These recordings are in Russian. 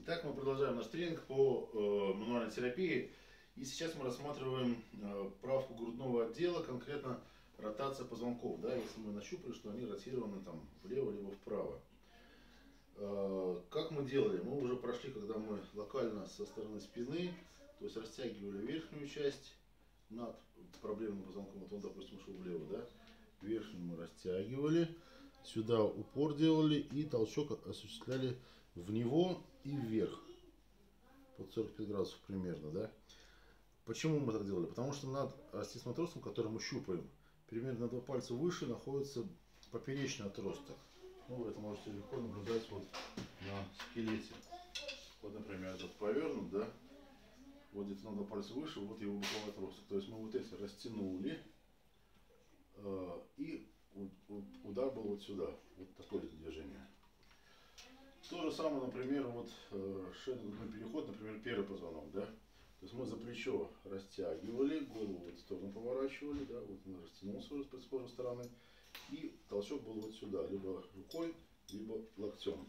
Итак, мы продолжаем наш тренинг по э, мануальной терапии. И сейчас мы рассматриваем э, правку грудного отдела, конкретно ротация позвонков. Да, если мы нащупали, что они ротированы там влево либо вправо. Э, как мы делали? Мы уже прошли, когда мы локально со стороны спины, то есть растягивали верхнюю часть над проблемным позвонком. Вот он, допустим, ушел влево, да? Верхнюю мы растягивали, сюда упор делали и толчок осуществляли в него и вверх. Под 45 градусов примерно, да? Почему мы так делали? Потому что над остистым отростом, который мы щупаем, примерно на два пальца выше находится поперечный отросток. Ну, вы это можете легко наблюдать вот на скелете. Вот, например, этот повернут, да? Вот где-то на два пальца выше, вот его боковой отросток. То есть мы вот эти растянули, э, и удар был вот сюда. Вот такое движение. То же самое, например, вот э, шейный переход, например, первый позвонок, да? То есть мы за плечо растягивали, голову в эту сторону поворачивали, да, вот он растянулся уже с противоположной стороны. И толчок был вот сюда, либо рукой, либо локтем.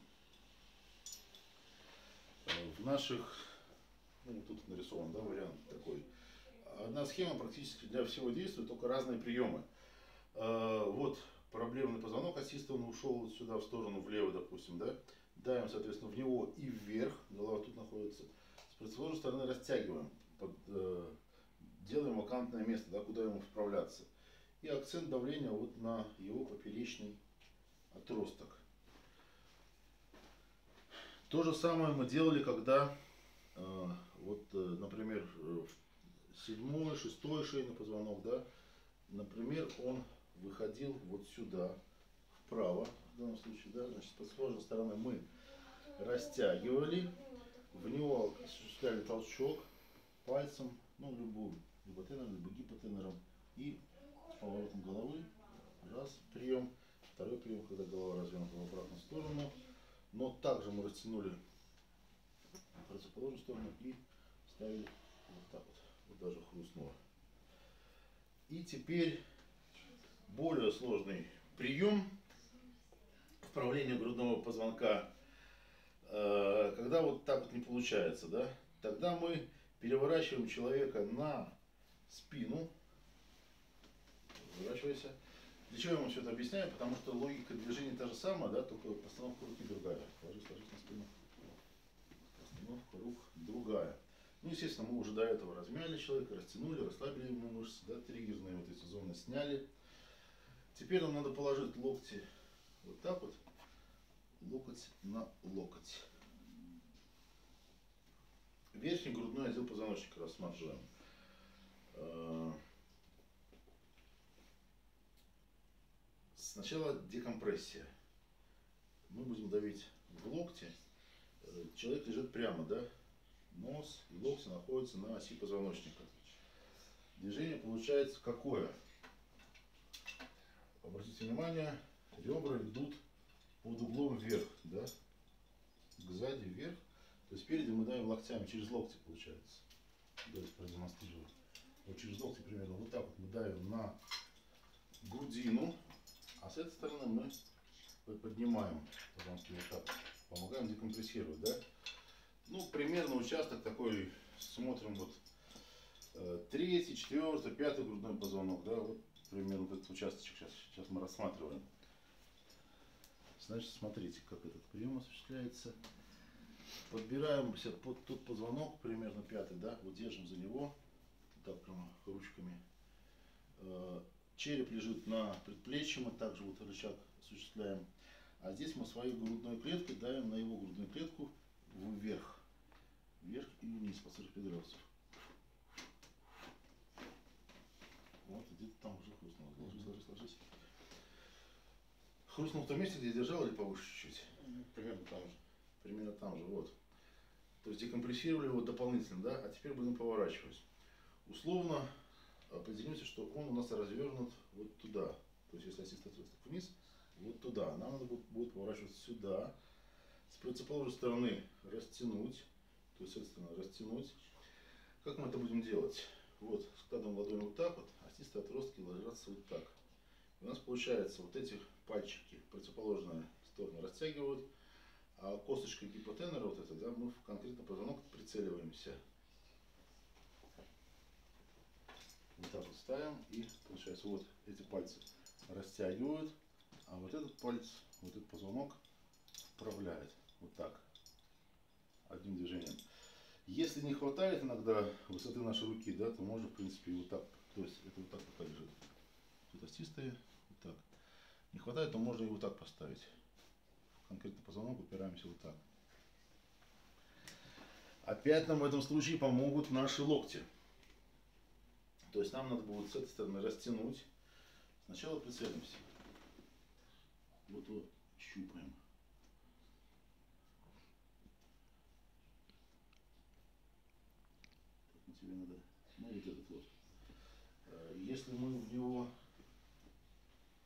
Э, в наших, ну тут нарисован, да, вариант такой. Одна схема практически для всего действует, только разные приемы. Э, вот проблемный позвонок остистый, он ушел вот сюда в сторону, влево, допустим, да давим, соответственно, в него и вверх, голова тут находится, с противоположной стороны растягиваем, под, э, делаем вакантное место, да, куда ему вправляться. И акцент давления вот на его поперечный отросток. То же самое мы делали, когда, э, вот, э, например, седьмой, шестой шейный позвонок, да, например, он выходил вот сюда, вправо, в данном случае, да, значит, с противоположной стороны мы растягивали, в него осуществляли толчок пальцем, ну, любую, либо тенором, либо гипотенором, и поворотом головы, раз, прием, второй прием, когда голова развернута в обратную сторону, но также мы растянули противоположную сторону и ставили вот так вот, вот даже хрустнуло. И теперь более сложный прием вправление грудного позвонка, э, когда вот так вот не получается, да, тогда мы переворачиваем человека на спину, разворачивайся. Для чего я вам все это объясняю? Потому что логика движения та же самая, да, только постановка руки другая. Ложись, ложись на спину. Постановка рук другая. Ну, естественно, мы уже до этого размяли человека, растянули, расслабили ему мышцы, да, триггерные вот эти зоны сняли. Теперь нам надо положить локти вот так вот, локоть на локоть. Верхний грудной отдел позвоночника рассматриваем. Э, сначала декомпрессия. Мы будем давить в локте. Э, человек лежит прямо, да? Нос и локти находятся на оси позвоночника. Движение получается какое? Обратите внимание, ребра идут под углом вверх, да, сзади вверх. То есть спереди мы давим локтями, через локти получается. Давайте продемонстрирую. Вот через локти примерно вот так вот мы давим на грудину, а с этой стороны мы поднимаем, пожалуйста, вот так, помогаем декомпрессировать, да. Ну, примерно участок такой, смотрим вот э, третий, четвертый, пятый грудной позвонок, да, вот примерно этот участочек сейчас, сейчас мы рассматриваем. Значит, смотрите, как этот прием осуществляется. Подбираемся под тот позвонок, примерно пятый, да, вот держим за него, так прямо ручками. Э, череп лежит на предплечье, мы также вот рычаг осуществляем. А здесь мы своей грудной клеткой давим на его грудную клетку вверх. Вверх и вниз по 45 градусов. Вот, где-то там уже хрустнуло. Ложись, ложись, ложись. Хрустнул в том месте, где держал или повыше чуть-чуть? Примерно там же. Примерно там же, вот. То есть декомпрессировали его дополнительно, да? А теперь будем поворачивать. Условно определимся, что он у нас развернут вот туда. То есть если ассист вниз, вот туда. Нам надо будет поворачивать сюда. С противоположной стороны растянуть. То есть, соответственно, растянуть. Как мы это будем делать? Вот, складываем ладонь вот так вот, остистые отростки ложатся вот так у нас получается вот эти пальчики противоположные стороны растягивают, А косточкой гипотенера вот это, да, мы в конкретно позвонок прицеливаемся. Вот так вот ставим и получается вот эти пальцы растягивают, а вот этот палец, вот этот позвонок вправляет. Вот так. Одним движением. Если не хватает иногда высоты нашей руки, да, то можно, в принципе, вот так. То есть это вот так пока лежит. Тут остистые, так. Не хватает, то можно и вот так поставить. Конкретно позвонок упираемся вот так. Опять нам в этом случае помогут наши локти. То есть нам надо будет с этой стороны растянуть. Сначала прицелимся. Вот вот щупаем. Так, тебе надо, ну этот вот. Э, если мы в него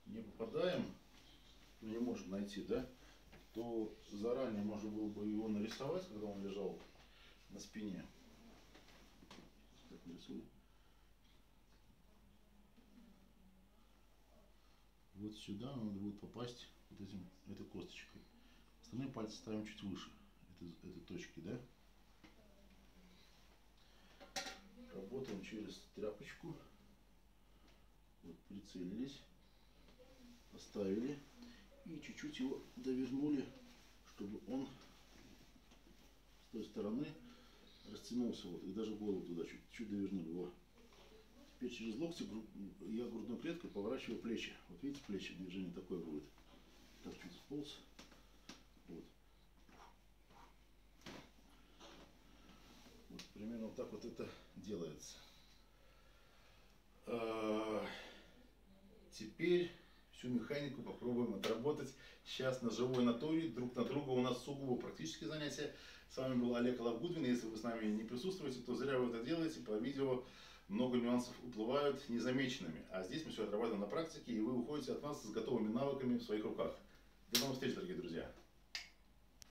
не попадаем, ну, не можем найти, да, то заранее можно было бы его нарисовать, когда он лежал на спине. Так нарисую. Вот сюда надо будет попасть вот этим, этой косточкой. Остальные пальцы ставим чуть выше этой, этой точки, да? Работаем через тряпочку. Вот прицелились, поставили и чуть-чуть его довернули, чтобы он с той стороны растянулся вот и даже голову туда чуть-чуть довернули его. Теперь через локти я грудной клеткой поворачиваю плечи. Вот видите, плечи движение такое будет. Так чуть сполз. Вот. Вот примерно вот так вот это делается. А, теперь всю механику попробуем отработать сейчас на живой натуре, друг на друга. У нас сугубо практические занятия. С вами был Олег Лавгудвин. Если вы с нами не присутствуете, то зря вы это делаете. По видео много нюансов уплывают незамеченными. А здесь мы все отрабатываем на практике, и вы уходите от нас с готовыми навыками в своих руках. До новых встреч, дорогие друзья!